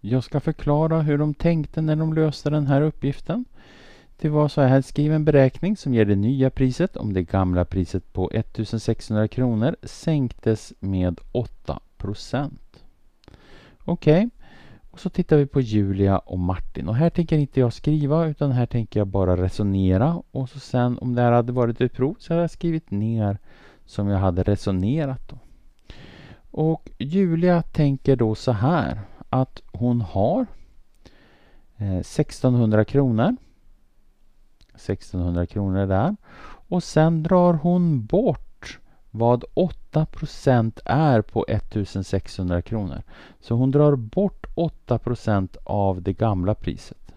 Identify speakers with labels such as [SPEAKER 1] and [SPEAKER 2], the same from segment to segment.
[SPEAKER 1] Jag ska förklara hur de tänkte när de löste den här uppgiften. Det var så här, skriv en beräkning som ger det nya priset om det gamla priset på 1600 kronor sänktes med 8 procent. Okej, okay. och så tittar vi på Julia och Martin och här tänker inte jag skriva utan här tänker jag bara resonera och så sen om det här hade varit ett prov så hade jag skrivit ner som jag hade resonerat. Då. Och Julia tänker då så här att hon har eh, 1600 kronor 1600 kronor där. Och sen drar hon bort vad 8% är på 1600 kronor. Så hon drar bort 8% av det gamla priset.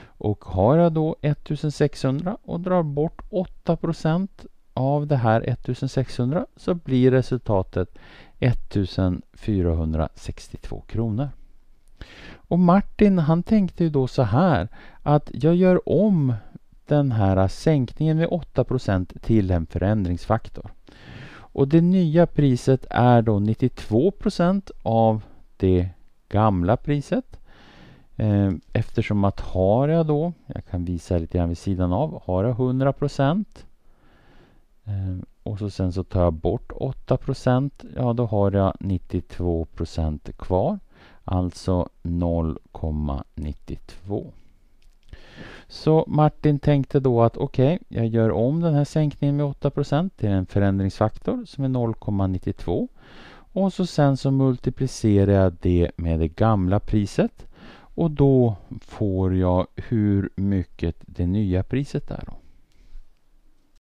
[SPEAKER 1] Och har jag då 1600 och drar bort 8% av det här 1600 så blir resultatet 1462 kronor. Och Martin han tänkte ju då så här att jag gör om den här sänkningen med 8% till en förändringsfaktor. Och det nya priset är då 92% av det gamla priset. Eh, eftersom att har jag då, jag kan visa lite grann vid sidan av, har jag 100 eh, och så sen så tar jag bort 8 ja då har jag 92% kvar. Alltså 0,92. Så Martin tänkte då att okej, okay, jag gör om den här sänkningen med 8% till en förändringsfaktor som är 0,92. Och så sen så multiplicerar jag det med det gamla priset. Och då får jag hur mycket det nya priset är. Då.